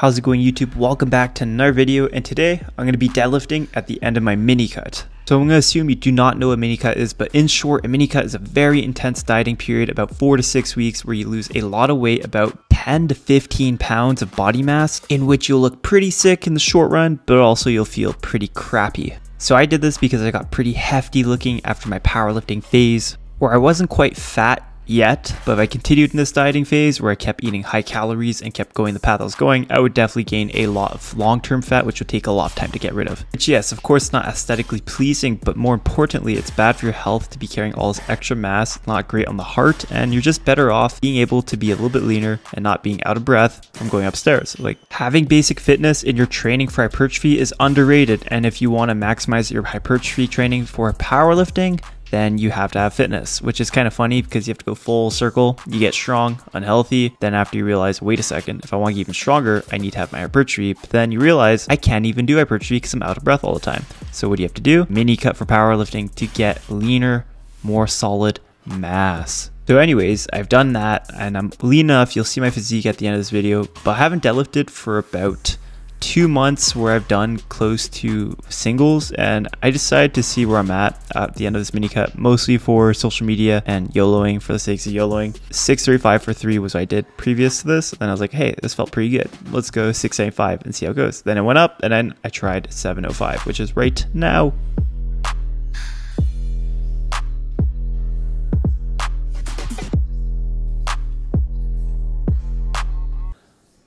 How's it going YouTube? Welcome back to another video and today I'm going to be deadlifting at the end of my mini cut. So I'm going to assume you do not know what mini cut is, but in short, a mini cut is a very intense dieting period, about 4 to 6 weeks where you lose a lot of weight, about 10 to 15 pounds of body mass, in which you'll look pretty sick in the short run, but also you'll feel pretty crappy. So I did this because I got pretty hefty looking after my powerlifting phase, where I wasn't quite fat yet, but if I continued in this dieting phase where I kept eating high calories and kept going the path I was going, I would definitely gain a lot of long-term fat, which would take a lot of time to get rid of. Which yes, of course not aesthetically pleasing, but more importantly, it's bad for your health to be carrying all this extra mass, not great on the heart, and you're just better off being able to be a little bit leaner and not being out of breath from going upstairs. Like having basic fitness in your training for hypertrophy is underrated, and if you want to maximize your hypertrophy training for powerlifting, then you have to have fitness, which is kind of funny because you have to go full circle. You get strong, unhealthy. Then after you realize, wait a second, if I want to get even stronger, I need to have my hypertrophy. But then you realize I can't even do hypertrophy because I'm out of breath all the time. So what do you have to do? Mini cut for powerlifting to get leaner, more solid mass. So anyways, I've done that and I'm lean enough. You'll see my physique at the end of this video, but I haven't deadlifted for about two months where I've done close to singles and I decided to see where I'm at at the end of this mini cut, mostly for social media and YOLOing for the sakes of YOLOing. 635 for three was what I did previous to this. And I was like, hey, this felt pretty good. Let's go 675 and see how it goes. Then it went up and then I tried 705, which is right now.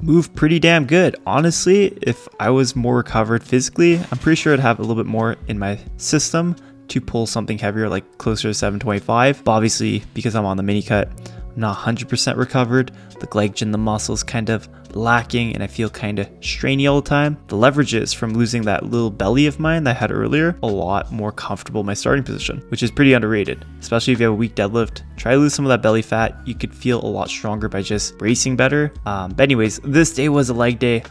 Move pretty damn good. Honestly, if I was more recovered physically, I'm pretty sure I'd have a little bit more in my system to pull something heavier, like closer to 725. But obviously, because I'm on the mini cut, not 100% recovered. The glycogen, the muscles kind of lacking and I feel kind of strainy all the time. The leverages from losing that little belly of mine that I had earlier, a lot more comfortable my starting position, which is pretty underrated. Especially if you have a weak deadlift, try to lose some of that belly fat. You could feel a lot stronger by just bracing better. Um, but anyways, this day was a leg day.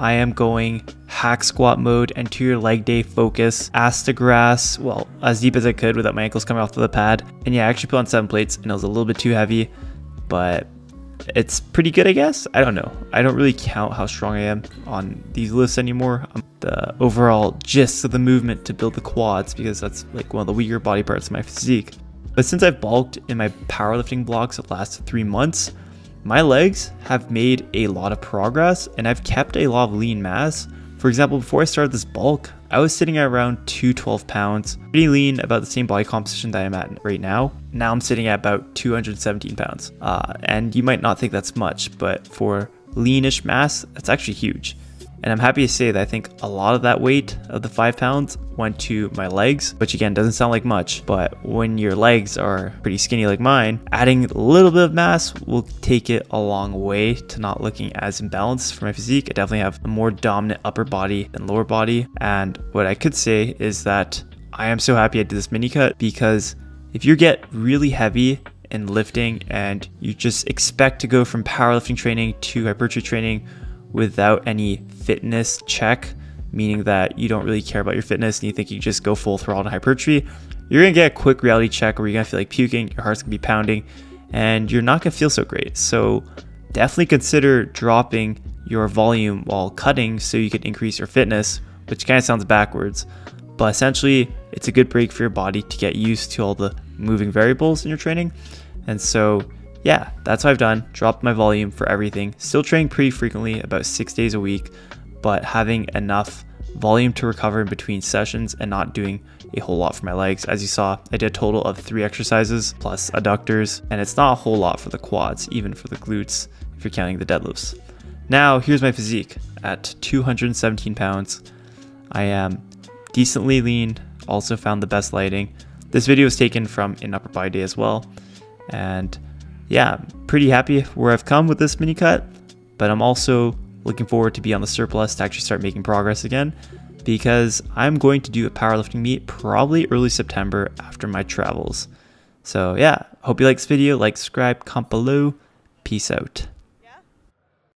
I am going hack squat mode, anterior leg day focus, ass to grass, well, as deep as I could without my ankles coming off the pad. And yeah, I actually put on seven plates and it was a little bit too heavy, but it's pretty good, I guess. I don't know. I don't really count how strong I am on these lists anymore. Um, the overall gist of the movement to build the quads because that's like one of the weaker body parts of my physique. But since I've bulked in my powerlifting blocks the last three months, my legs have made a lot of progress and I've kept a lot of lean mass. For example, before I started this bulk, I was sitting at around 212 pounds, pretty lean, about the same body composition that I'm at right now. Now I'm sitting at about 217 pounds. Uh, and you might not think that's much, but for leanish mass, that's actually huge. And I'm happy to say that I think a lot of that weight of the five pounds went to my legs, which again doesn't sound like much, but when your legs are pretty skinny like mine, adding a little bit of mass will take it a long way to not looking as imbalanced for my physique. I definitely have a more dominant upper body than lower body. And what I could say is that I am so happy I did this mini cut because if you get really heavy in lifting and you just expect to go from powerlifting training to hypertrophy training without any fitness check, meaning that you don't really care about your fitness and you think you just go full throttle to hypertrophy, you're gonna get a quick reality check where you're gonna feel like puking, your heart's gonna be pounding, and you're not gonna feel so great. So definitely consider dropping your volume while cutting so you can increase your fitness, which kind of sounds backwards. But essentially, it's a good break for your body to get used to all the moving variables in your training. And so yeah, that's what I've done. Dropped my volume for everything. Still training pretty frequently, about six days a week, but having enough volume to recover in between sessions and not doing a whole lot for my legs. As you saw, I did a total of three exercises plus adductors, and it's not a whole lot for the quads, even for the glutes, if you're counting the deadlifts. Now, here's my physique at 217 pounds. I am decently lean, also found the best lighting. This video was taken from an upper body day as well, and yeah, pretty happy where I've come with this mini cut, but I'm also looking forward to be on the surplus to actually start making progress again because I'm going to do a powerlifting meet probably early September after my travels. So yeah, hope you like this video, like, subscribe, comment below. Peace out.